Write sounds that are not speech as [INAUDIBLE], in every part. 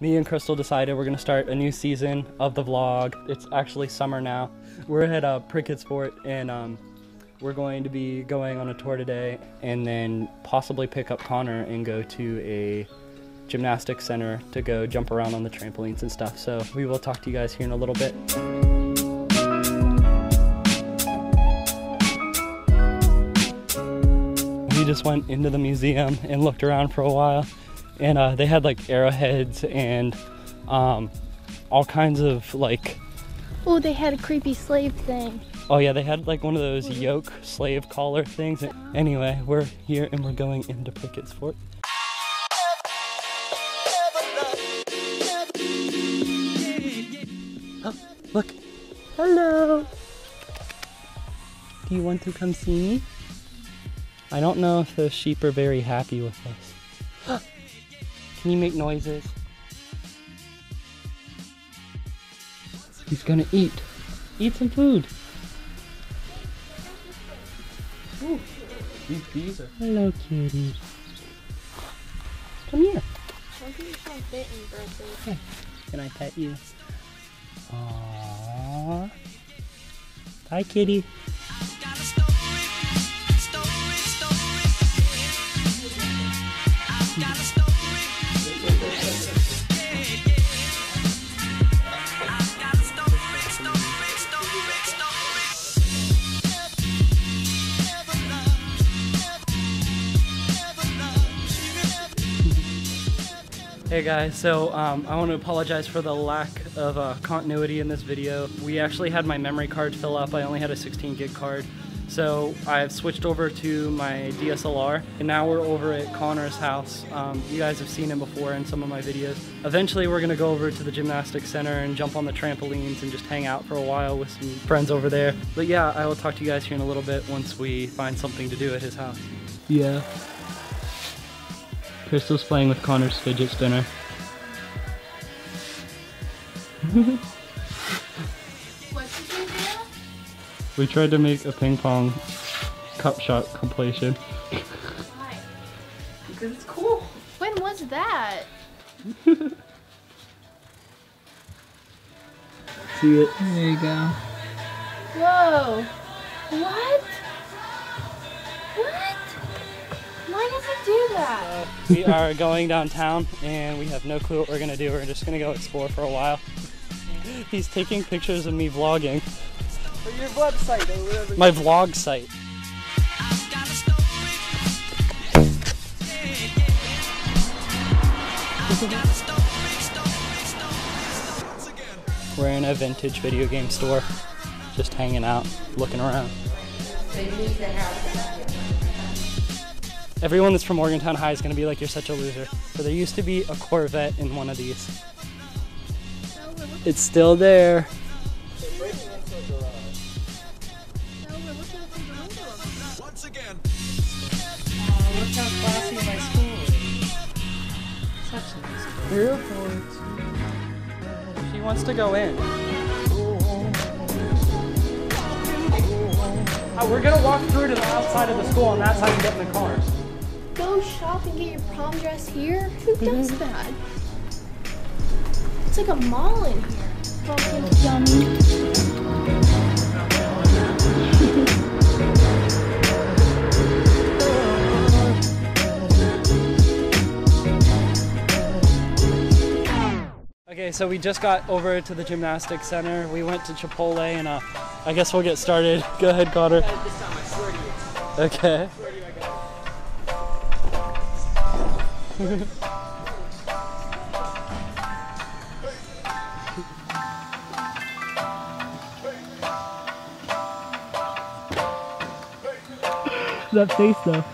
me and Crystal decided we're gonna start a new season of the vlog. It's actually summer now. We're at uh, Prickett's Fort and um, we're going to be going on a tour today and then possibly pick up Connor and go to a gymnastics center to go jump around on the trampolines and stuff. So we will talk to you guys here in a little bit. We just went into the museum and looked around for a while and uh, they had like arrowheads and um, all kinds of like Oh, they had a creepy slave thing. oh yeah they had like one of those yoke slave collar things. Anyway we're here and we're going into Prickett's Fort oh look. Hello. Do you want to come see me? I don't know if the sheep are very happy with us Can you make noises? He's gonna eat. Eat some food. Ooh, these bees are. Hello, kitty. Come here. Can I pet you? Aww. Bye, kitty. Hey guys, so um, I want to apologize for the lack of uh, continuity in this video. We actually had my memory card fill up. I only had a 16 gig card. So I've switched over to my DSLR and now we're over at Connor's house. Um, you guys have seen him before in some of my videos. Eventually we're gonna go over to the gymnastics center and jump on the trampolines and just hang out for a while with some friends over there. But yeah, I will talk to you guys here in a little bit once we find something to do at his house. Yeah. Crystal's playing with Connor's fidget spinner. we tried to make a ping pong cup shot completion. Why? Because it's cool. When was that? See it? There you go. Whoa. What? What? Why does it do that? We are going downtown and we have no clue what we're gonna do. We're just gonna go explore for a while. He's taking pictures of me vlogging. For your website or whatever. My vlog site. We're in a vintage video game store, just hanging out, looking around. Everyone that's from Morgantown High is going to be like, you're such a loser. But there used to be a Corvette in one of these. It's still there. look how classy my school is. Such a nice. Airport. She wants to go in. Oh, we're gonna walk through to the outside of the school and that's how you get in the cars. Go shop and get your prom dress here? Who does that? It's like a mall in here. Yummy. Okay, so we just got over to the gymnastics center. We went to Chipotle and uh, I guess we'll get started. [LAUGHS] Go ahead, Connor. This time I swear to you. Okay. That face though.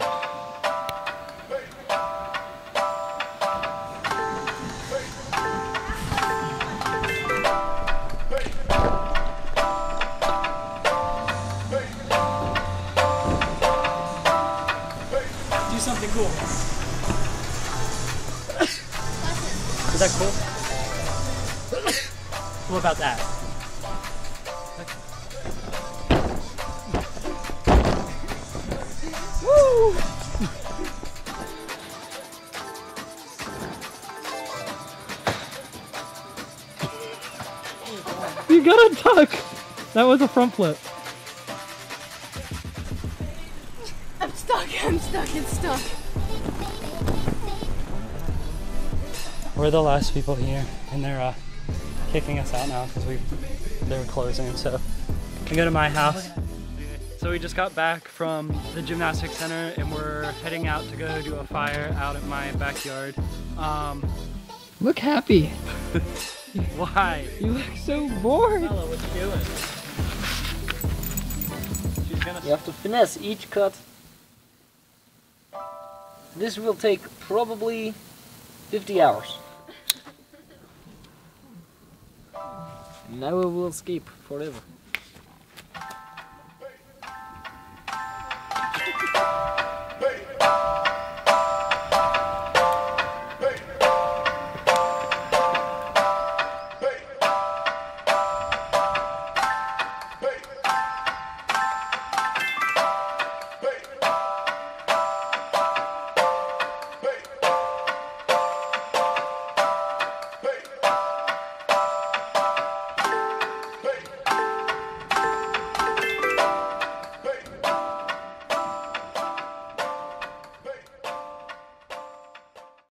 Do something cool. Is that cool? what about that? Woo! you gotta duck! That was a front flip. I'm stuck, I'm stuck, I'm stuck. We're the last people here, and they're uh, kicking us out now because we they were closing. So we go to my house. So we just got back from the gymnastics center, and we're heading out to go do a fire out at my backyard. Um, Look happy. [LAUGHS] why? You look so bored. Bella, what you doing? She's gonna. You have to finesse each cut. This will take probably 50 hours. We will escape forever.